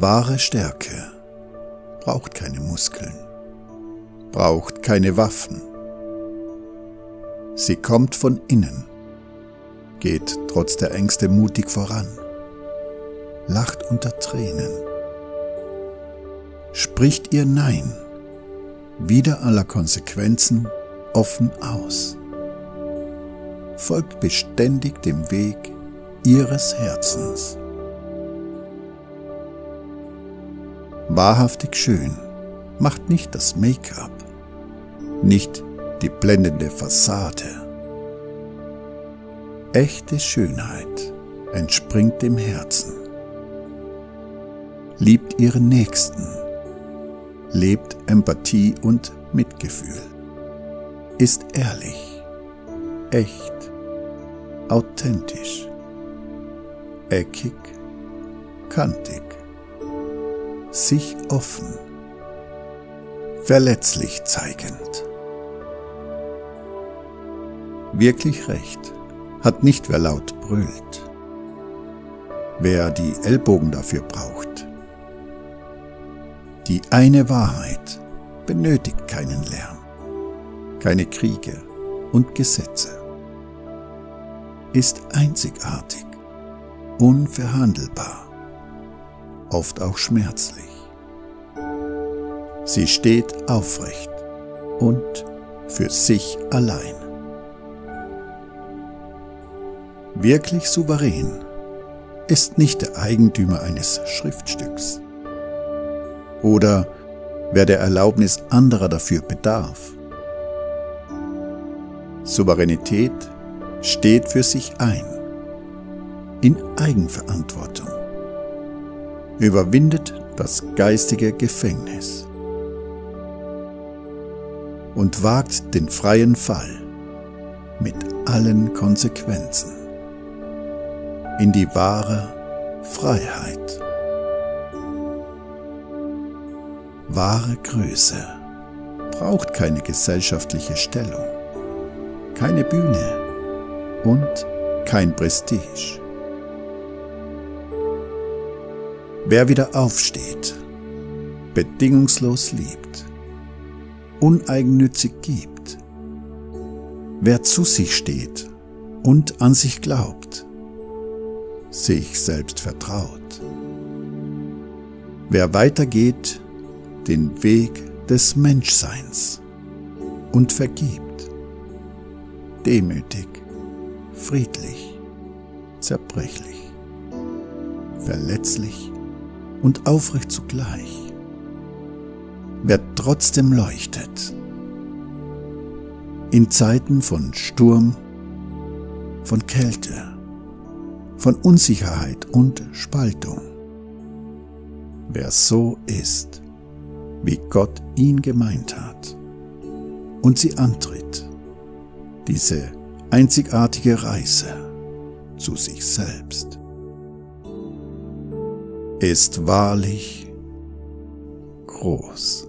Wahre Stärke braucht keine Muskeln, braucht keine Waffen. Sie kommt von innen, geht trotz der Ängste mutig voran, lacht unter Tränen, spricht ihr Nein wider aller Konsequenzen offen aus, folgt beständig dem Weg ihres Herzens. Wahrhaftig schön macht nicht das Make-up, nicht die blendende Fassade. Echte Schönheit entspringt dem Herzen. Liebt ihren Nächsten, lebt Empathie und Mitgefühl, ist ehrlich, echt, authentisch, eckig, kantig sich offen, verletzlich zeigend. Wirklich recht hat nicht wer laut brüllt, wer die Ellbogen dafür braucht. Die eine Wahrheit benötigt keinen Lärm, keine Kriege und Gesetze, ist einzigartig, unverhandelbar oft auch schmerzlich. Sie steht aufrecht und für sich allein. Wirklich souverän ist nicht der Eigentümer eines Schriftstücks oder wer der Erlaubnis anderer dafür bedarf. Souveränität steht für sich ein, in Eigenverantwortung überwindet das geistige Gefängnis und wagt den freien Fall mit allen Konsequenzen in die wahre Freiheit. Wahre Größe braucht keine gesellschaftliche Stellung, keine Bühne und kein Prestige. Wer wieder aufsteht, bedingungslos liebt, uneigennützig gibt, wer zu sich steht und an sich glaubt, sich selbst vertraut, wer weitergeht den Weg des Menschseins und vergibt, demütig, friedlich, zerbrechlich, verletzlich, und aufrecht zugleich. Wer trotzdem leuchtet, in Zeiten von Sturm, von Kälte, von Unsicherheit und Spaltung. Wer so ist, wie Gott ihn gemeint hat, und sie antritt, diese einzigartige Reise zu sich selbst ist wahrlich groß.